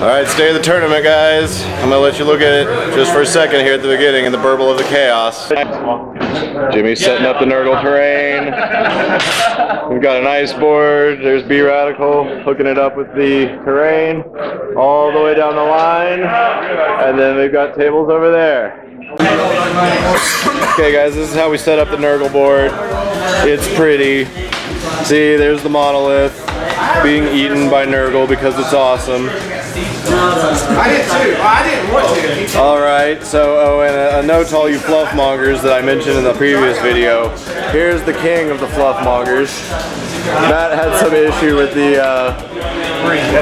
day of the tournament, guys. I'm gonna let you look at it just for a second here at the beginning in the burble of the chaos. Jimmy's setting up the Nurgle terrain. We've got an ice board. There's B Radical hooking it up with the terrain all the way down the line. And then we've got tables over there. Okay guys, this is how we set up the Nurgle board. It's pretty. See, there's the monolith being eaten by Nurgle because it's awesome. I did too. I didn't want to. All right, so oh, and a, a note to all you fluffmongers that I mentioned in the previous video. Here's the king of the fluffmongers. Matt had some issue with the uh,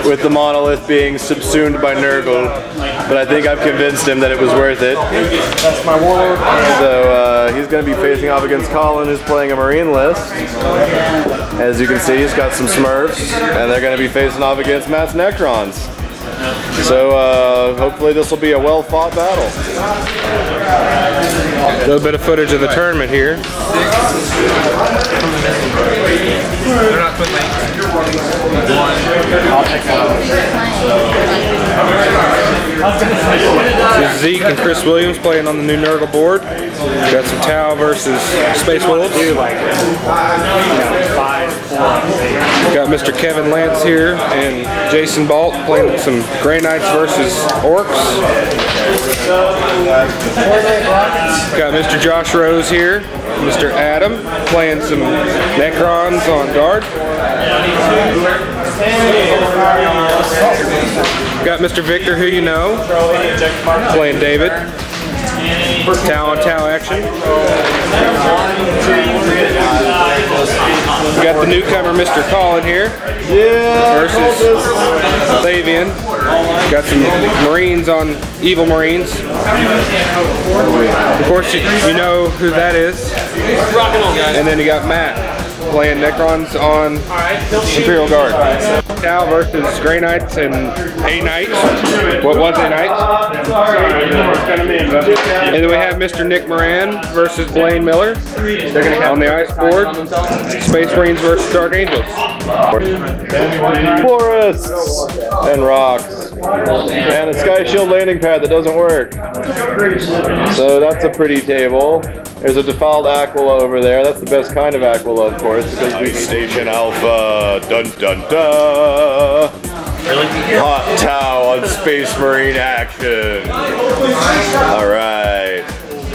with the monolith being subsumed by Nurgle, but I think I've convinced him that it was worth it. That's my warlord. So uh, he's going to be facing off against Colin, who's playing a Marine list. As you can see, he's got some Smurfs, and they're going to be facing off against Matt's Necrons. So uh, hopefully this will be a well-fought battle. A little bit of footage of the tournament here. This is Zeke and Chris Williams playing on the new Nurgle board. Got some Tau versus Space Wolves. Got Mr. Kevin Lance here and Jason Balt playing some Grey Knights versus Orcs. Got Mr. Josh Rose here, Mr. Adam playing some Necrons on guard. Got Mr. Victor, who you know, playing David. Tau on Tau action. We got the newcomer, Mr. Colin here. Yeah. Versus Thayvian. Got some Marines on Evil Marines. Of course, you, you know who that is. And then you got Matt playing Necrons on Imperial Guard. Tau versus Grey Knights and A Knights. What was A Knights? And then we have Mr. Nick Moran versus Blaine Miller on the ice board. Space Marines versus Dark Angels. Forests and rocks. And a Sky Shield landing pad that doesn't work. So that's a pretty table. There's a defiled Aquila over there. That's the best kind of Aquila, of course, because we Station Alpha. Dun dun dun. Really? Hot Tau on Space Marine action. All right.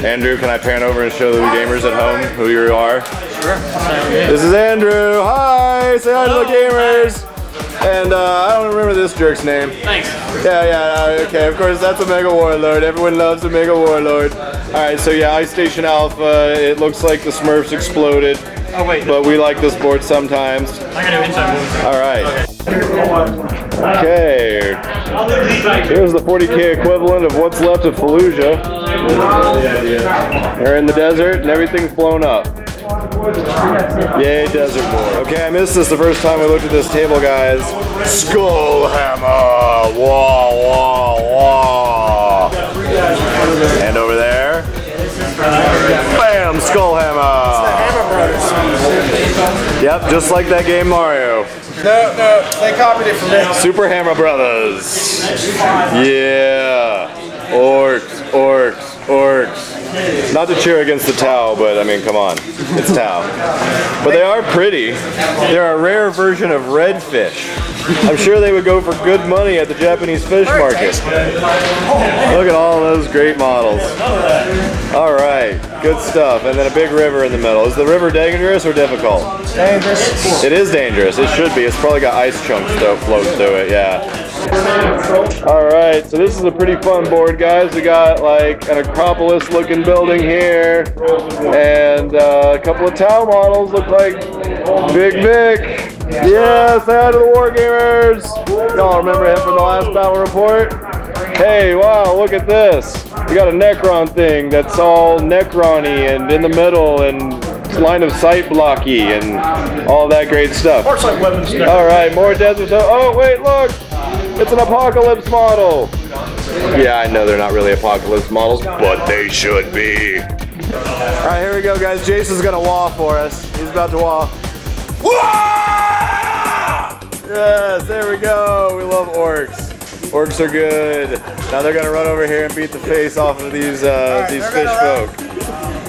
Andrew, can I pan over and show the gamers at home who you are? Sure. This is Andrew. Hi. Say hi to the gamers. And uh, I don't remember this jerk's name. Thanks. Yeah, yeah, uh, okay. Of course, that's a Mega Warlord. Everyone loves a Mega Warlord. All right, so yeah, Ice Station Alpha. It looks like the Smurfs exploded. Oh wait. But we like this board sometimes. I gotta do inside moves. All right. Okay. Here's the 40k equivalent of what's left of Fallujah. They're in the desert and everything's blown up. Yay, desert board. Okay, I missed this the first time we looked at this table, guys. Skull hammer! Wah, wah, wah! And over there, bam, skull hammer! Yep, just like that game Mario. No, no, they copied it from me. Super Hammer Brothers. Yeah. Orcs, orcs, orcs. Not to cheer against the Tau, but I mean, come on. It's Tau. But they are pretty. They're a rare version of redfish. I'm sure they would go for good money at the Japanese fish market. Look at all those great models. All right, good stuff. And then a big river in the middle. Is the river dangerous or difficult? Dangerous. It is dangerous. It should be. It's probably got ice chunks though float through it. Yeah. All right. So this is a pretty fun board, guys. We got like an Acropolis looking building here, and uh, a couple of Tau models look like Big Vic. Yeah, say hi to the Wargamers. Y'all remember him from the last battle report? Hey, wow, look at this. We got a Necron thing that's all Necron-y and in the middle and line of sight blocky and all that great stuff. Or like weapons. All right, more desert. Oh wait, look, it's an apocalypse model. Yeah, I know they're not really apocalypse models, but they should be. All right, here we go, guys. Jason's gonna wah for us. He's about to. Wah! Yes, there we go. We love orcs. Orcs are good. Now they're gonna run over here and beat the face off of these uh, Alright, these fish folk.